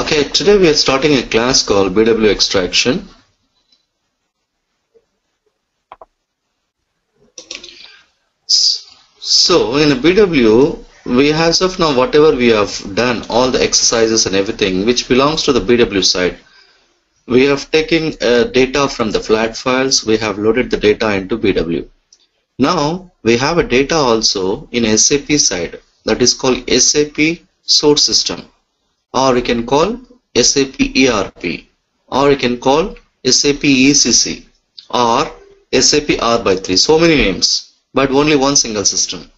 Okay, today we are starting a class called BW extraction. So in BW, we as of now whatever we have done, all the exercises and everything which belongs to the BW side, we have taken uh, data from the flat files, we have loaded the data into BW. Now we have a data also in SAP side that is called SAP source system or you can call SAP ERP or you can call SAP ECC or SAP R by 3 so many names but only one single system.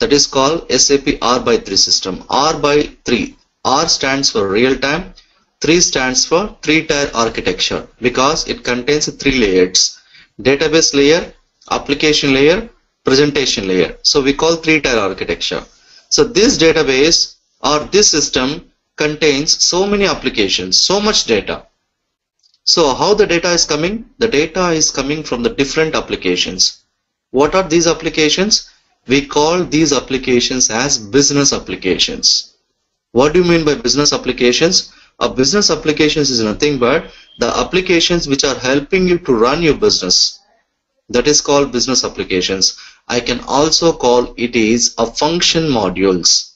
That is called SAP R by 3 system. R by 3 R stands for real time. 3 stands for 3 tier architecture because it contains three layers. Database layer application layer presentation layer. So we call 3 tier architecture. So this database or this system contains so many applications, so much data. So how the data is coming? The data is coming from the different applications. What are these applications? We call these applications as business applications. What do you mean by business applications? A business applications is nothing but the applications which are helping you to run your business. That is called business applications. I can also call it is a function modules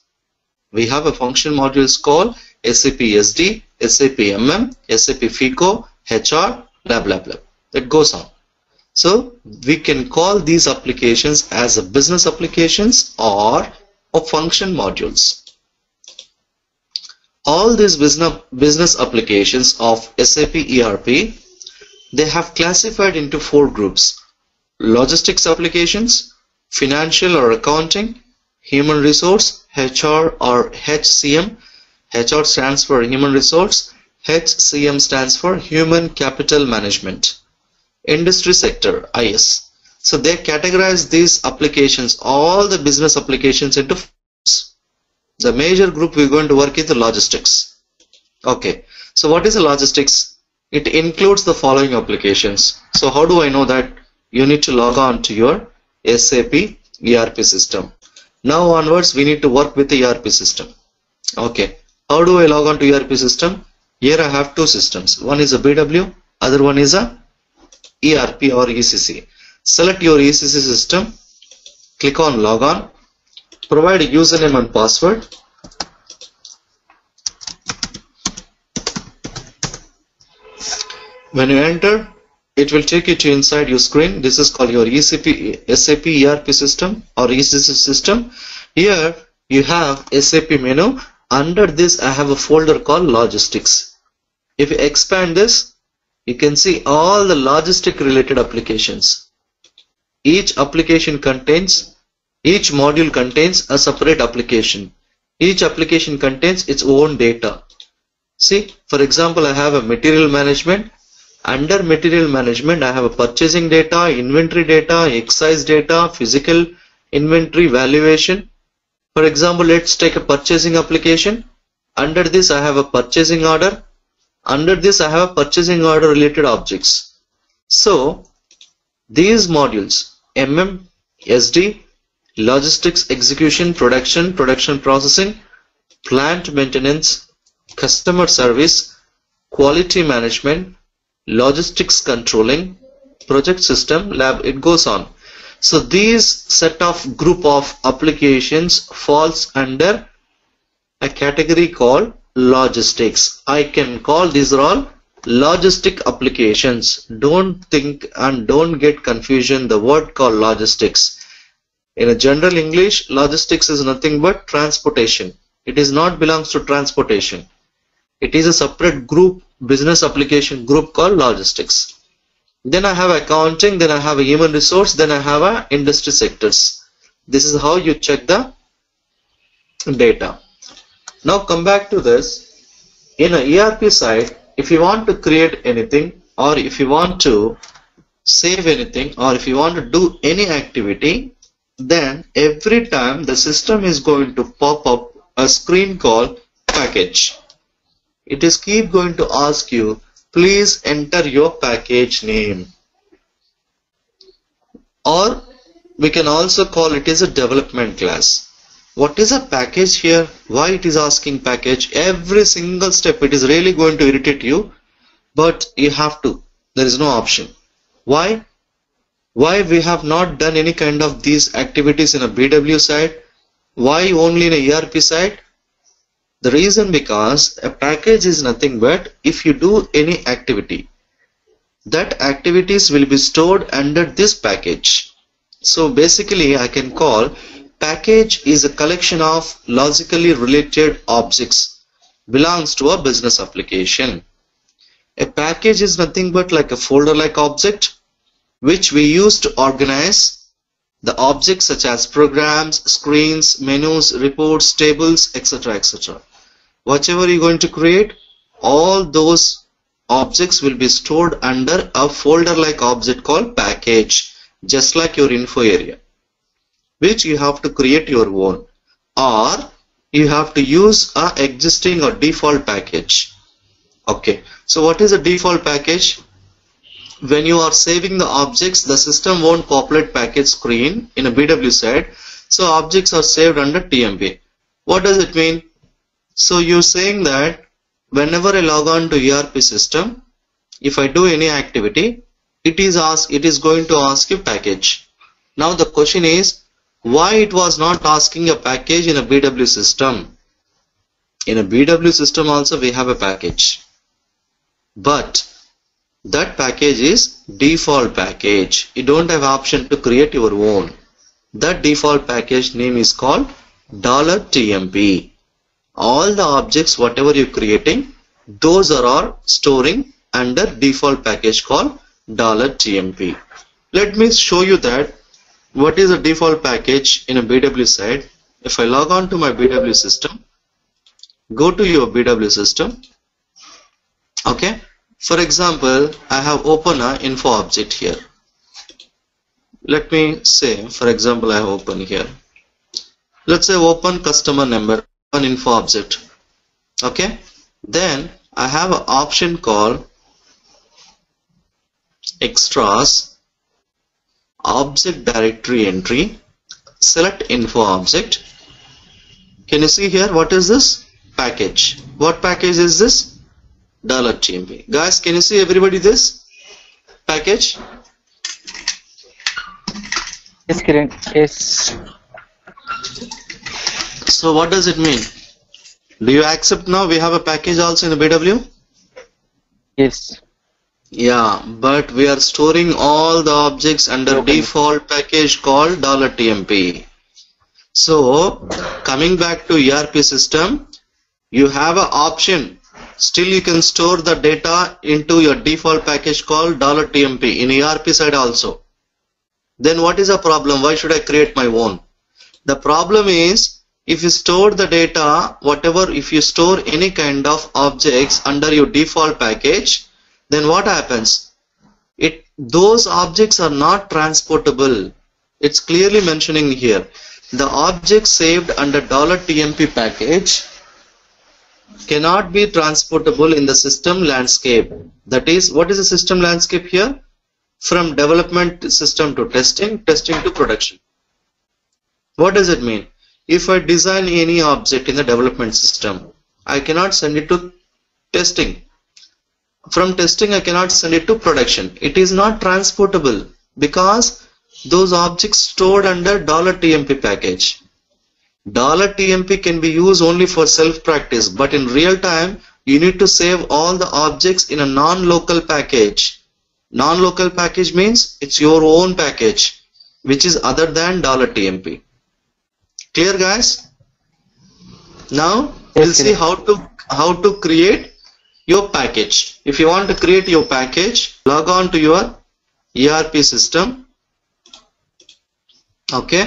we have a function modules called SAP SD, SAP MM, SAP FICO, HR, blah blah blah. It goes on. So we can call these applications as a business applications or a function modules. All these business business applications of SAP ERP they have classified into four groups logistics applications, financial or accounting, human resource, HR or HCM. HR stands for human resource. HCM stands for human capital management. Industry sector, IS. So they categorize these applications, all the business applications into the major group we're going to work is the logistics. Okay. So what is the logistics? It includes the following applications. So how do I know that? You need to log on to your SAP ERP system. Now onwards we need to work with the ERP system. Okay. How do I log on to ERP system? Here I have two systems. One is a BW, other one is a ERP or ECC. Select your ECC system, click on log on, provide username and password. When you enter, it will take you to inside your screen. This is called your ECP, SAP ERP system or ECC system. Here you have SAP menu. Under this I have a folder called logistics. If you expand this, you can see all the logistic related applications. Each application contains, each module contains a separate application. Each application contains its own data. See, for example, I have a material management under material management I have a purchasing data, inventory data, excise data, physical inventory valuation. For example, let's take a purchasing application. Under this I have a purchasing order. Under this I have a purchasing order related objects. So these modules MM, SD, logistics execution, production, production processing, plant maintenance, customer service, quality management, logistics controlling, project system, lab, it goes on. So these set of group of applications falls under a category called logistics. I can call these are all logistic applications. Don't think and don't get confusion the word called logistics. In a general English, logistics is nothing but transportation. It is not belongs to transportation. It is a separate group business application group called logistics. Then I have accounting, then I have a human resource, then I have a industry sectors. This is how you check the data. Now come back to this. In a ERP side, if you want to create anything or if you want to save anything or if you want to do any activity, then every time the system is going to pop up a screen called package it is keep going to ask you please enter your package name. Or we can also call it as a development class. What is a package here? Why it is asking package? Every single step it is really going to irritate you but you have to. There is no option. Why? Why we have not done any kind of these activities in a BW side why only in a ERP side the reason because a package is nothing but if you do any activity that activities will be stored under this package so basically I can call package is a collection of logically related objects belongs to a business application. A package is nothing but like a folder like object which we use to organize the objects such as programs, screens, menus, reports, tables, etc. etc. Whatever you're going to create, all those objects will be stored under a folder like object called package just like your info area which you have to create your own. Or you have to use a existing or default package. Okay. So what is a default package? When you are saving the objects the system won't populate package screen in a BW side. So objects are saved under TMP what does it mean so you're saying that whenever I log on to ERP system if I do any activity it is ask it is going to ask you package. Now the question is why it was not asking a package in a BW system? In a BW system also we have a package. But that package is default package. You don't have option to create your own. That default package name is called $TMP all the objects whatever you're creating those are all storing under default package called $TMP let me show you that what is the default package in a BW side. If I log on to my BW system go to your BW system okay? For example I have open a info object here. Let me say for example I have open here. Let's say open customer number one info object. Okay? Then I have an option called extras object directory entry select info object. Can you see here what is this? Package. What package is this? Dollar TMP guys can you see everybody this? Package? Yes, Kiran. Yes. So what does it mean do you accept now we have a package also in the BW Yes. Yeah, but we are storing all the objects under Okay. default package called $TMP. So, coming back to ERP system, you have an option. Still you can store the data into your default package called $TMP in ERP side also. Then what is the problem? Why should I create my own? The problem is if you store the data, whatever, if you store any kind of objects under your default package, then what happens? It those objects are not transportable. It's clearly mentioning here. The objects saved under dollar $TMP package cannot be transportable in the system landscape. That is, what is the system landscape here? From development system to testing, testing to production. What does it mean? If I design any object in the development system, I cannot send it to testing. From testing, I cannot send it to production. It is not transportable because those objects stored under dollar $TMP package. $TMP can be used only for self-practice, but in real time, you need to save all the objects in a non-local package. Non-local package means it's your own package, which is other than $TMP. Clear, guys? Now we'll see how to how to create your package. If you want to create your package, log on to your ERP system. Okay.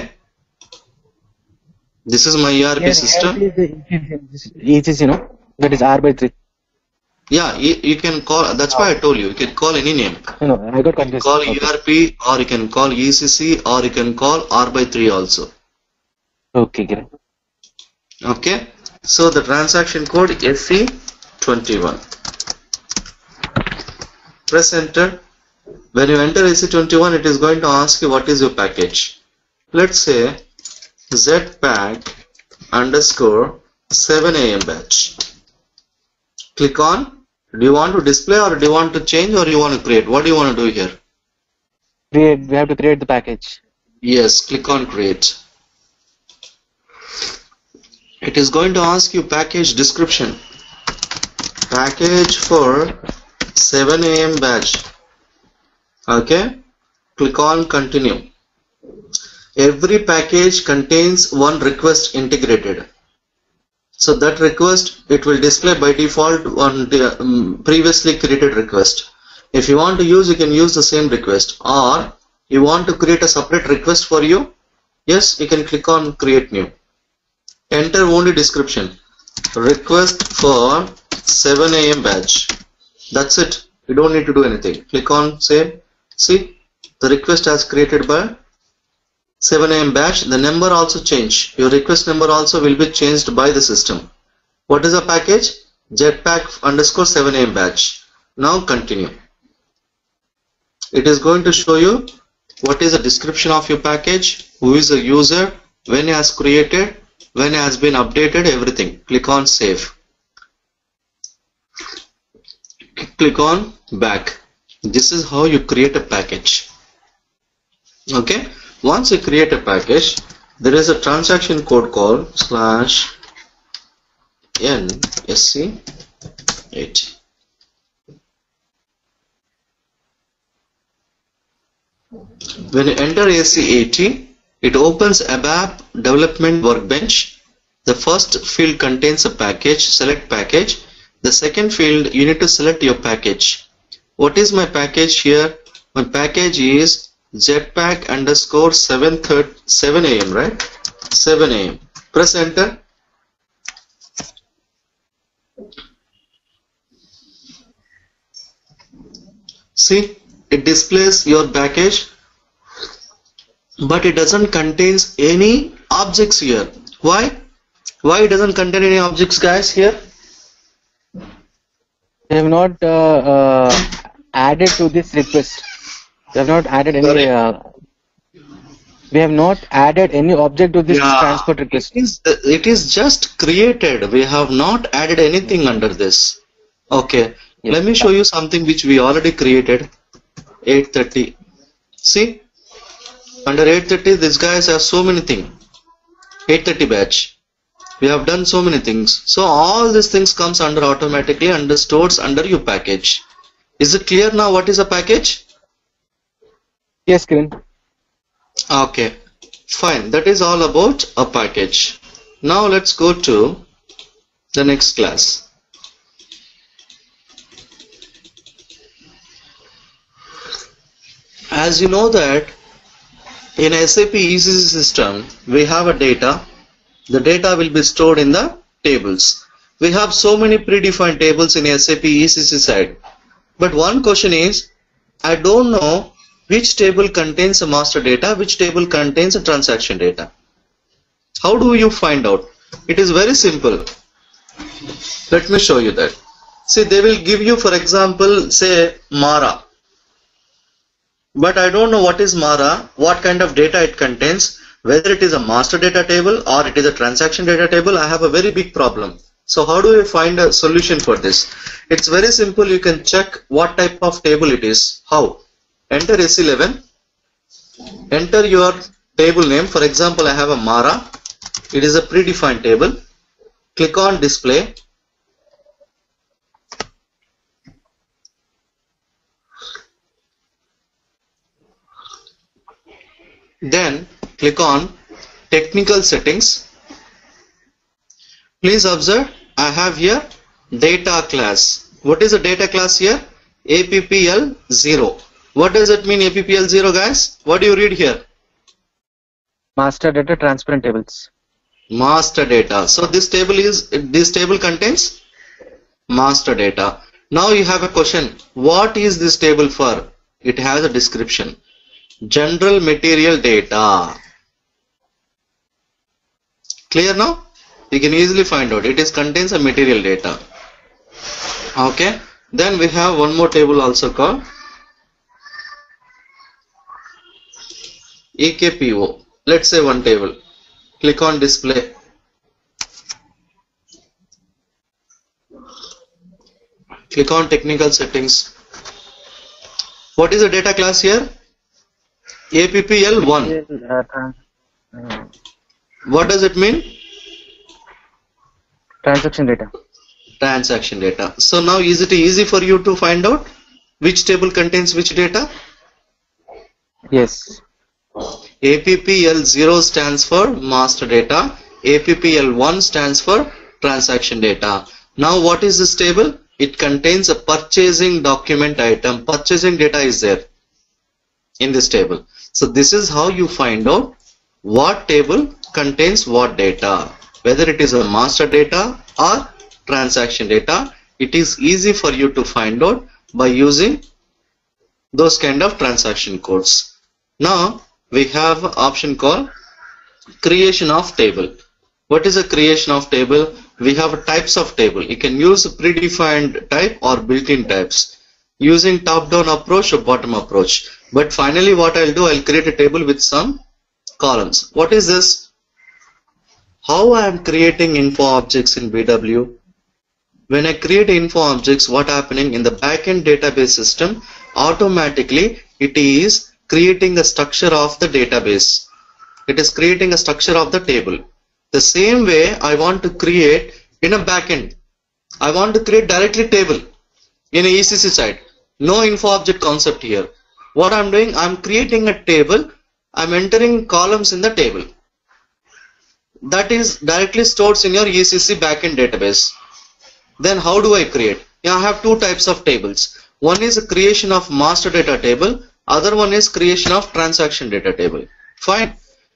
This is my ERP system. It is, you know, That is R by 3. Yeah, you, you can call. That's why I told you. You can call any name. No, I got confused. Call Okay. ERP or you can call ECC or you can call R by 3 also. Okay, Kiran. Okay. So the transaction code SE21. Press enter. When you enter SE21, it is going to ask you what is your package. Let's say ZPack underscore 7 a.m. batch. Click on. Do you want to display or do you want to change or you want to create? What do you want to do here? Create. We have to create the package. Yes, click on create. It is going to ask you package description. Package for 7 a.m. batch. Okay, click on continue. Every package contains one request integrated. So that request it will display by default on the um, previously created request. If you want to use you can use the same request or you want to create a separate request for you yes you can click on create new enter only description. Request for 7 a.m. batch. That's it. You don't need to do anything. Click on save. See the request has created by 7 a.m. batch. The number also change. Your request number also will be changed by the system. What is the package? ZPack underscore 7 a.m. batch. Now continue. It is going to show you what is the description of your package who is the user when it has created when it has been updated everything. Click on save. Click on back. This is how you create a package. Okay? Once you create a package there is a transaction code called slash nsc8 When you enter SE80, it opens ABAP development workbench. The first field contains a package, select package. The second field, you need to select your package. What is my package here? My package is ZPack underscore 7, 7 a.m. right? 7 a.m. Press enter. See, it displays your package but it doesn't contains any objects here. Why? Why it doesn't contain any objects guys here? They have not uh, uh, added to this request. They have not added any. Uh, we have not added any object to this transport request. it is, it is just created. We have not added anything under this. Okay. Yes. let me show you something which we already created. 830 see under 830 these guys have so many things. 830 batch. We have done so many things. So all these things comes under automatically under stores under your package. Is it clear now what is a package? Yes, Kiran. okay. Fine. That is all about a package. Now let's go to the next class. As you know that in SAP ECC system we have a data. The data will be stored in the tables. We have so many predefined tables in SAP ECC side. But one question is I don't know which table contains a master data which table contains a transaction data. How do you find out? It is very simple. Let me show you that. See they will give you for example say Mara but I don't know what is Mara, what kind of data it contains, whether it is a master data table or it is a transaction data table, I have a very big problem. So how do we find a solution for this? It's very simple, you can check what type of table it is. How? Enter SE11, enter your table name, for example I have a Mara, it is a predefined table, click on display, Then click on technical settings. Please observe I have here data class. What is the data class here? APPL0. What does it mean APPL0 guys? What do you read here? Master data transparent tables. Master data. So this table is this table contains master data. Now you have a question. What is this table for? It has a description general material data. Clear now? You can easily find out. It is contains a material data. Okay. Then we have one more table also called EKPO let's say one table. Click on display. Click on technical settings. What is the data class here? Appl1 Uh, uh, what does it mean? Transaction data. transaction data. So now is it easy for you to find out which table contains which data? Yes. APPL0 stands for master data. APPL1 stands for transaction data. Now what is this table? It contains a purchasing document item. Purchasing data is there in this table so this is how you find out what table contains what data. Whether it is a master data or transaction data it is easy for you to find out by using those kind of transaction codes. Now we have option called creation of table. What is a creation of table? We have types of table. You can use predefined type or built-in types using top-down approach or bottom approach. But finally what I'll do I'll create a table with some columns. What is this? How I am creating info objects in BW when I create info objects what happening? In the backend database system automatically it is creating a structure of the database. It is creating a structure of the table. The same way I want to create in a backend. I want to create directly table in a ECC side no info object concept here. What I'm doing I'm creating a table. I'm entering columns in the table. That is directly stored in your ECC backend database. Then how do I create? I have two types of tables. One is a creation of master data table. Other one is creation of transaction data table. Fine.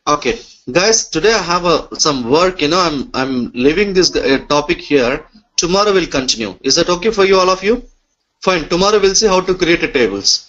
Okay. Guys today I have a, some work you know I'm I'm leaving this uh, topic here. Tomorrow we'll continue. Is that okay for you all of you fine tomorrow we'll see how to create a tables